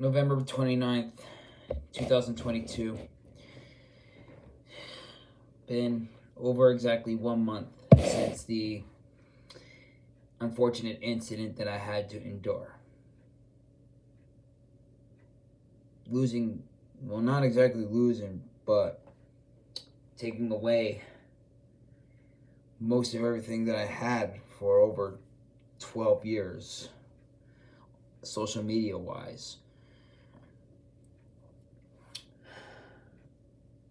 November 29th, 2022. Been over exactly one month since the unfortunate incident that I had to endure. Losing, well, not exactly losing, but taking away most of everything that I had for over 12 years, social media wise.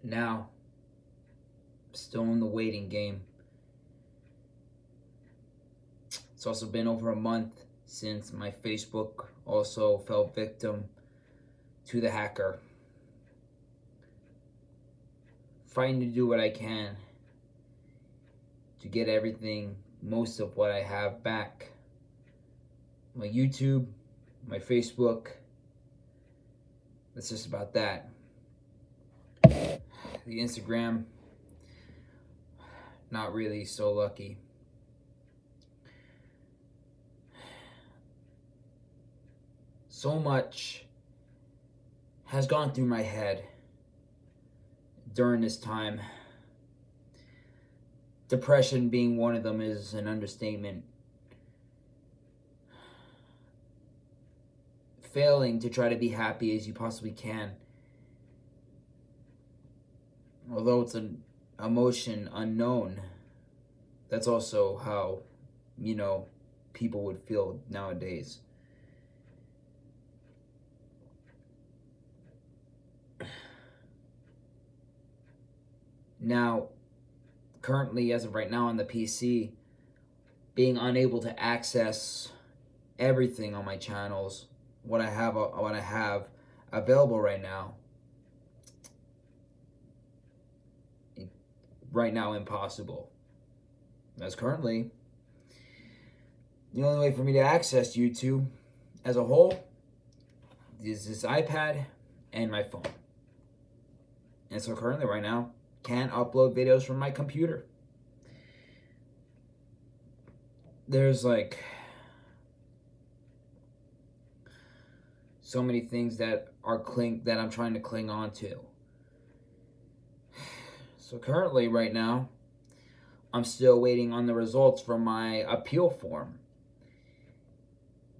Now, still in the waiting game. It's also been over a month since my Facebook also fell victim to the hacker. Fighting to do what I can to get everything, most of what I have back. My YouTube, my Facebook. That's just about that. The Instagram, not really so lucky. So much has gone through my head during this time. Depression being one of them is an understatement. Failing to try to be happy as you possibly can. Although it's an emotion unknown, that's also how, you know, people would feel nowadays. Now, currently, as of right now on the PC, being unable to access everything on my channels, what I have, what I have available right now, right now impossible. As currently, the only way for me to access YouTube as a whole is this iPad and my phone. And so currently right now, can't upload videos from my computer. There's like so many things that are cling that I'm trying to cling on to. So currently right now, I'm still waiting on the results from my appeal form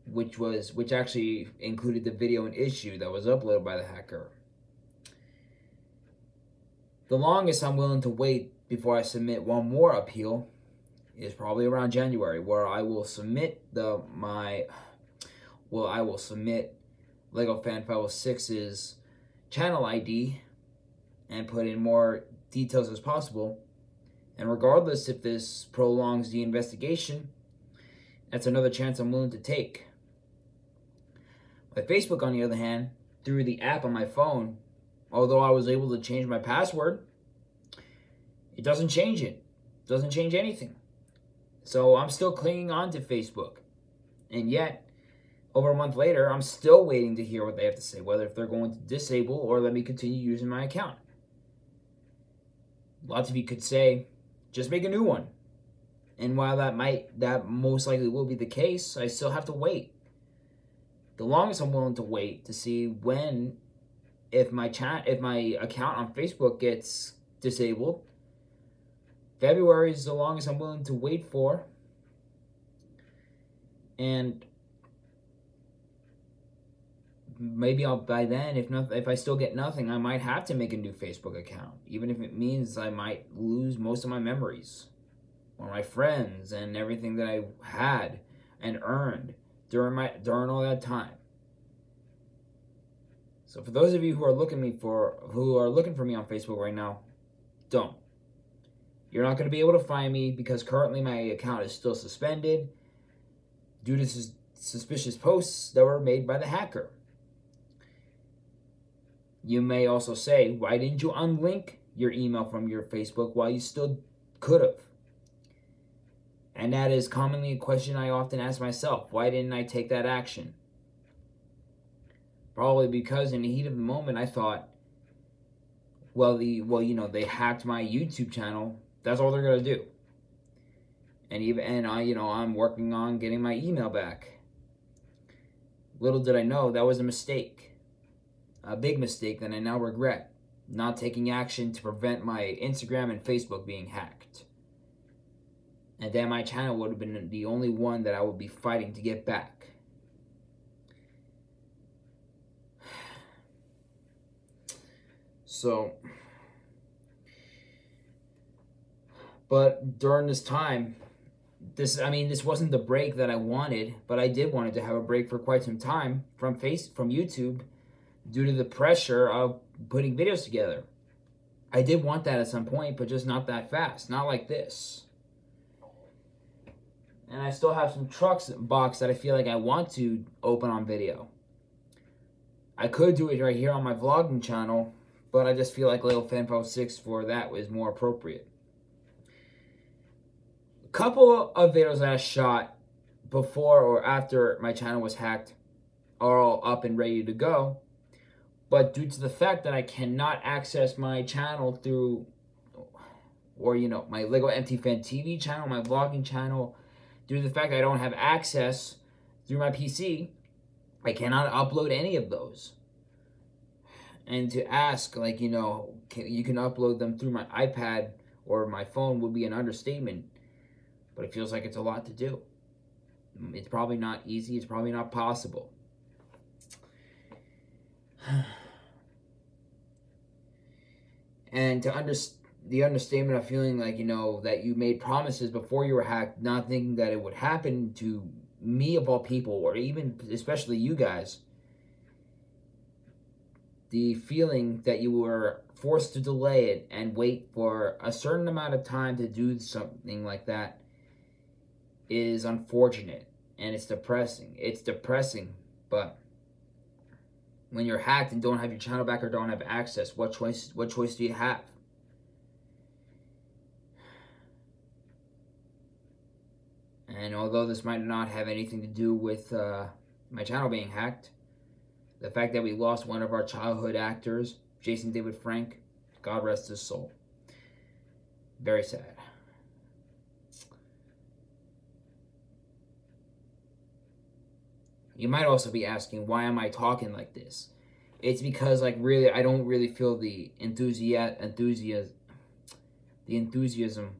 which was which actually included the video and issue that was uploaded by the hacker. The longest I'm willing to wait before I submit one more appeal is probably around January, where I will submit the my well, I will submit Lego Fan 506's channel ID and put in more details as possible. And regardless if this prolongs the investigation, that's another chance I'm willing to take. My Facebook, on the other hand, through the app on my phone, although I was able to change my password, it doesn't change it. it doesn't change anything. So I'm still clinging on to Facebook. And yet, over a month later, I'm still waiting to hear what they have to say, whether if they're going to disable or let me continue using my account. Lots of you could say, just make a new one. And while that might, that most likely will be the case, I still have to wait. The longest I'm willing to wait to see when if my chat if my account on Facebook gets disabled. February is the longest I'm willing to wait for. And maybe I'll by then if not if I still get nothing, I might have to make a new Facebook account, even if it means I might lose most of my memories or my friends and everything that I had and earned during my during all that time. So for those of you who are looking me for who are looking for me on Facebook right now, don't. You're not going to be able to find me because currently my account is still suspended due to sus suspicious posts that were made by the hacker. You may also say, why didn't you unlink your email from your Facebook while you still could have? And that is commonly a question I often ask myself. Why didn't I take that action? Probably because in the heat of the moment I thought, well, the well, you know, they hacked my YouTube channel. That's all they're gonna do. And even and I, you know, I'm working on getting my email back. Little did I know that was a mistake. A big mistake that I now regret not taking action to prevent my Instagram and Facebook being hacked. And then my channel would have been the only one that I would be fighting to get back. So, but during this time, this I mean, this wasn't the break that I wanted, but I did wanted to have a break for quite some time from face from YouTube due to the pressure of putting videos together. I did want that at some point, but just not that fast. Not like this. And I still have some trucks box that I feel like I want to open on video. I could do it right here on my vlogging channel, but I just feel like Little Fanfo 6 for that was more appropriate. A couple of videos that I shot before or after my channel was hacked are all up and ready to go. But due to the fact that I cannot access my channel through, or you know, my Lego MT Fan TV channel, my vlogging channel, due to the fact I don't have access through my PC, I cannot upload any of those. And to ask, like, you know, can, you can upload them through my iPad or my phone would be an understatement. But it feels like it's a lot to do. It's probably not easy. It's probably not possible. and to understand the understatement of feeling like you know that you made promises before you were hacked not thinking that it would happen to me of all people or even especially you guys. The feeling that you were forced to delay it and wait for a certain amount of time to do something like that is unfortunate and it's depressing. It's depressing but when you're hacked and don't have your channel back or don't have access, what choice what choice do you have? And although this might not have anything to do with uh, my channel being hacked, the fact that we lost one of our childhood actors, Jason David Frank, God rest his soul. Very sad. You might also be asking, why am I talking like this? It's because, like, really, I don't really feel the enthusiasm, enthusiasm, the enthusiasm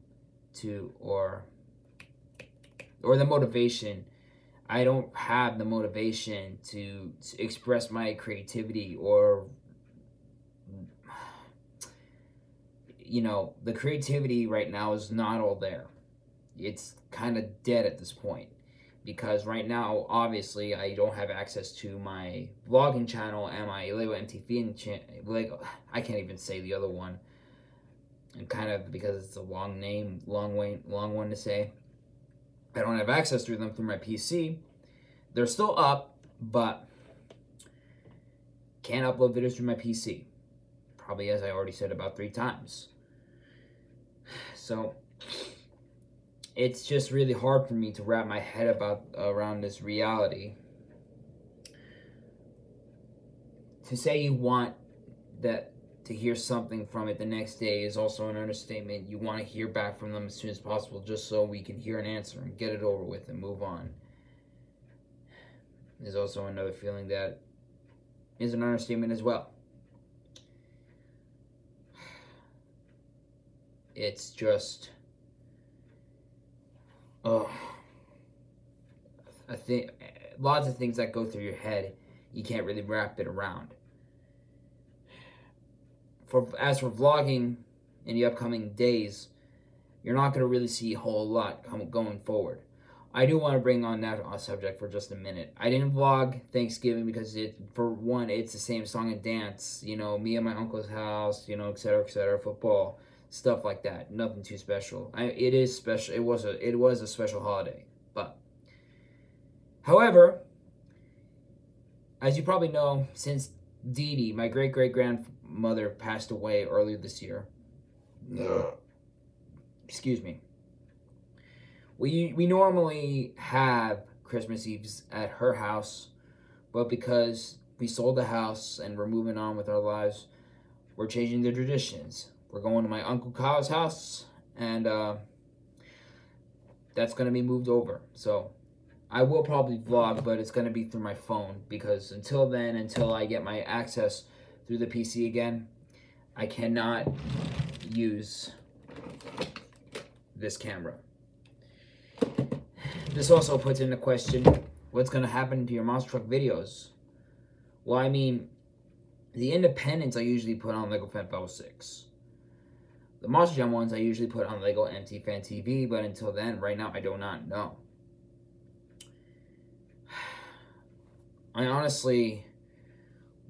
to, or, or the motivation. I don't have the motivation to, to express my creativity or, you know, the creativity right now is not all there. It's kind of dead at this point because right now, obviously, I don't have access to my vlogging channel and my Lego MTV channel. Lego, I can't even say the other one. And kind of because it's a long name, long way, long one to say. I don't have access to them through my PC. They're still up, but can't upload videos through my PC. Probably as I already said about three times. So it's just really hard for me to wrap my head about around this reality. To say you want that to hear something from it the next day is also an understatement. You want to hear back from them as soon as possible just so we can hear an answer and get it over with and move on. There's also another feeling that is an understatement as well. It's just oh, I think lots of things that go through your head, you can't really wrap it around. For as for vlogging in the upcoming days, you're not going to really see a whole lot coming going forward. I do want to bring on that uh, subject for just a minute. I didn't vlog Thanksgiving because it, for one, it's the same song and dance. You know, me at my uncle's house. You know, etc. etc. Football stuff like that. Nothing too special. I, it is special. It was a it was a special holiday, but however, as you probably know, since Dee Dee, my great great grandmother, passed away earlier this year. No. Excuse me. We we normally have Christmas Eves at her house, but because we sold the house and we're moving on with our lives, we're changing the traditions we're going to my Uncle Kyle's house, and uh, that's going to be moved over. So I will probably vlog, but it's going to be through my phone because until then, until I get my access through the PC again, I cannot use this camera. This also puts into question what's going to happen to your monster truck videos. Well, I mean, the independents I usually put on Lego Fan 6. The Monster Jam ones I usually put on Lego MT Fan TV, but until then, right now, I do not know. I honestly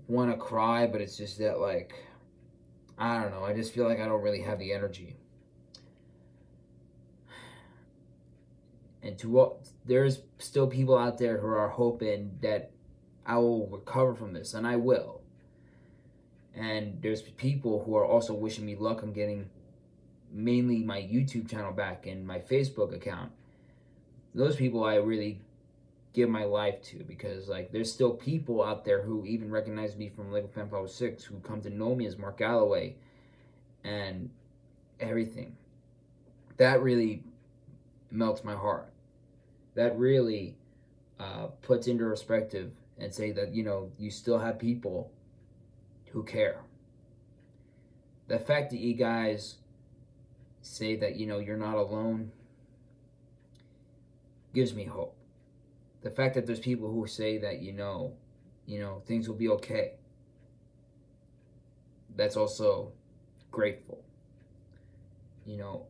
want to cry, but it's just that, like, I don't know. I just feel like I don't really have the energy. And to all, there's still people out there who are hoping that I will recover from this, and I will. And there's people who are also wishing me luck on getting mainly my YouTube channel back and my Facebook account. Those people I really give my life to because like there's still people out there who even recognize me from Lego Fan 6 who come to know me as Mark Galloway and everything. That really melts my heart. That really uh, puts into perspective and say that, you know, you still have people who care. The fact that you guys say that, you know, you're not alone gives me hope. The fact that there's people who say that, you know, you know, things will be okay. That's also grateful. You know,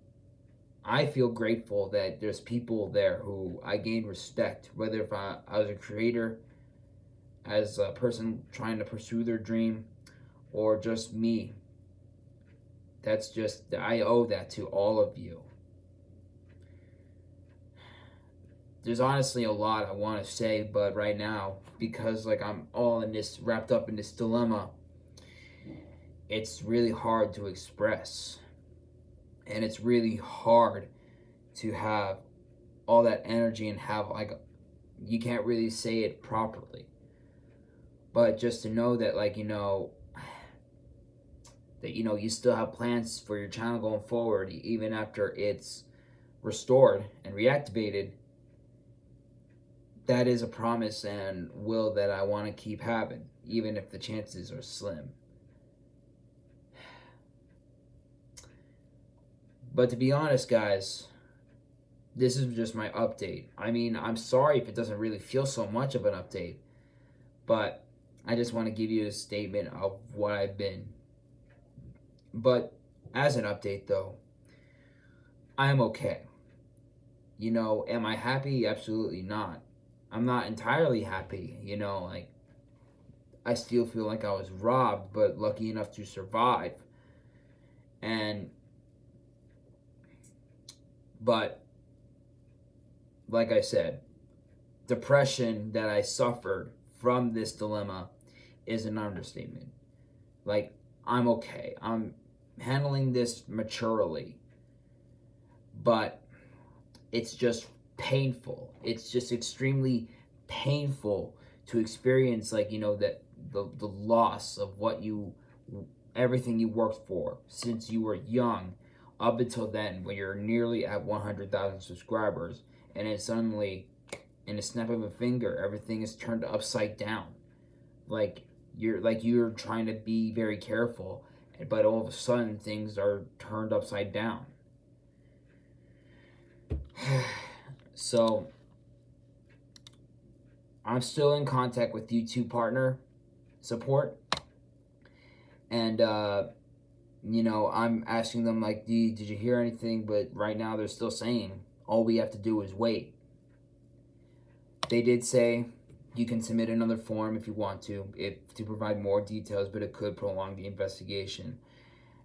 I feel grateful that there's people there who I gain respect, whether if I, I was a creator, as a person trying to pursue their dream, or just me. That's just, I owe that to all of you. There's honestly a lot I want to say, but right now, because like I'm all in this, wrapped up in this dilemma, it's really hard to express. And it's really hard to have all that energy and have like, you can't really say it properly. But just to know that like, you know, that you know you still have plans for your channel going forward even after it's restored and reactivated. That is a promise and will that I want to keep having even if the chances are slim. But to be honest guys this is just my update. I mean I'm sorry if it doesn't really feel so much of an update but I just want to give you a statement of what I've been but as an update, though, I'm okay. You know, am I happy? Absolutely not. I'm not entirely happy. You know, like, I still feel like I was robbed, but lucky enough to survive. And, but, like I said, depression that I suffered from this dilemma is an understatement. Like, I'm okay. I'm handling this maturely. But it's just painful. It's just extremely painful to experience like, you know, that the the loss of what you everything you worked for since you were young up until then when you're nearly at 100,000 subscribers and then suddenly in a snap of a finger everything is turned upside down like you're like you're trying to be very careful but all of a sudden things are turned upside down. So i'm still in contact with youtube partner support. And uh you know i'm asking them like did you hear anything? But right now they're still saying all we have to do is wait. They did say you can submit another form if you want to, if to provide more details, but it could prolong the investigation.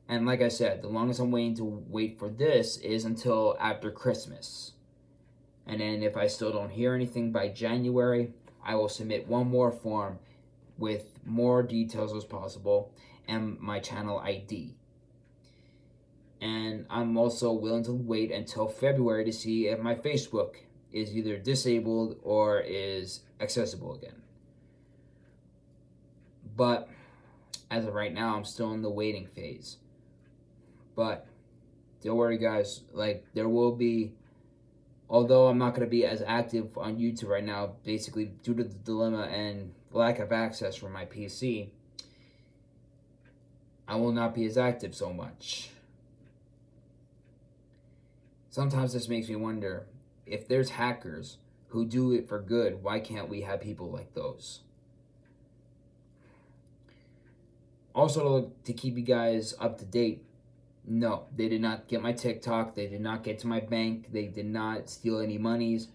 And like I said, the longest I'm waiting to wait for this is until after Christmas. And then if I still don't hear anything by January, I will submit one more form with more details as possible and my channel ID. And I'm also willing to wait until February to see if my Facebook is either disabled or is accessible again. But as of right now, I'm still in the waiting phase. But don't worry, guys. Like, there will be although I'm not going to be as active on YouTube right now, basically due to the dilemma and lack of access from my PC, I will not be as active so much. Sometimes this makes me wonder if there's hackers who do it for good, why can't we have people like those? Also, to, keep you guys up to date, no, they did not get my TikTok. They did not get to my bank. They did not steal any monies.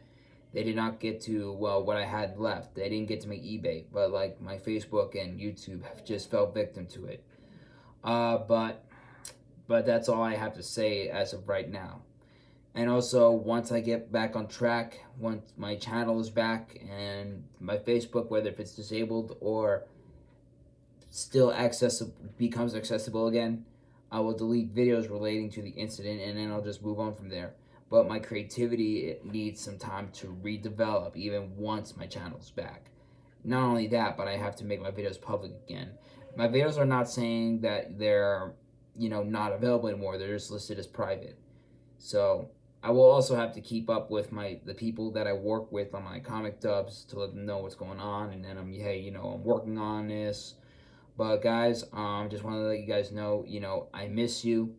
They did not get to, well, what I had left. They didn't get to my eBay. But, like, my Facebook and YouTube have just fell victim to it. Uh, but, but that's all I have to say as of right now. And also, once I get back on track, once my channel is back and my Facebook, whether if it's disabled or still accessible, becomes accessible again, I will delete videos relating to the incident and then I'll just move on from there. But my creativity needs some time to redevelop even once my channel's back. Not only that, but I have to make my videos public again. My videos are not saying that they're, you know, not available anymore. They're just listed as private. So I will also have to keep up with my the people that I work with on my comic dubs to let them know what's going on. And then I'm, hey, you know, I'm working on this. But guys, um, just want to let you guys know, you know, I miss you.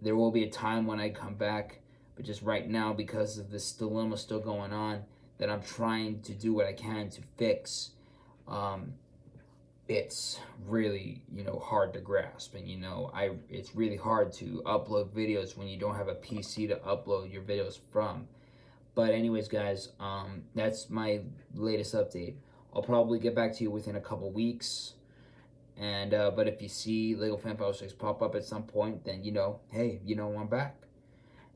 There will be a time when I come back, but just right now, because of this dilemma still going on, that I'm trying to do what I can to fix. Um, it's really you know hard to grasp. And you know i it's really hard to upload videos when you don't have a pc to upload your videos from. But anyways guys um that's my latest update. I'll probably get back to you within a couple weeks. And uh, but if you see Lego Fan 506 pop up at some point, then you know, hey, you know I'm back.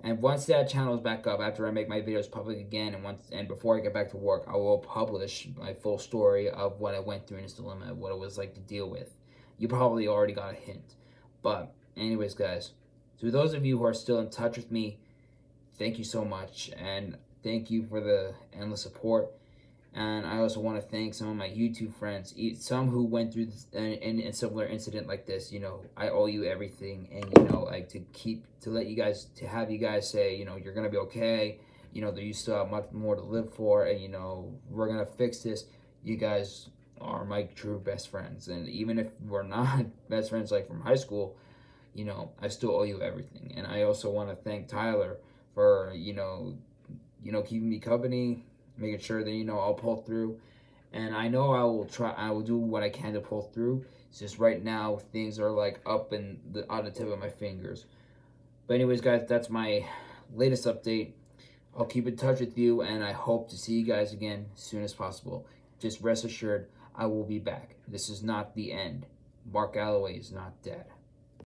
And once that channel is back up, after I make my videos public again, and once and before I get back to work, I will publish my full story of what I went through in this dilemma, what it was like to deal with. You probably already got a hint. But anyways, guys, to those of you who are still in touch with me, thank you so much, and thank you for the endless support. And I also want to thank some of my YouTube friends, some who went through an, a similar incident like this. You know, I owe you everything, and you know, like to keep to let you guys to have you guys say, you know, you're gonna be okay. You know, that you still have much more to live for, and you know, we're gonna fix this. You guys are my true best friends, and even if we're not best friends like from high school, you know, I still owe you everything. And I also want to thank Tyler for you know, you know, keeping me company making sure that you know I'll pull through. And I know I will try. I will do what I can to pull through. It's just right now things are like up and the on the tip of my fingers. But anyways, guys, that's my latest update. I'll keep in touch with you, and I hope to see you guys again as soon as possible. Just rest assured, I will be back. This is not the end. Mark Galloway is not dead.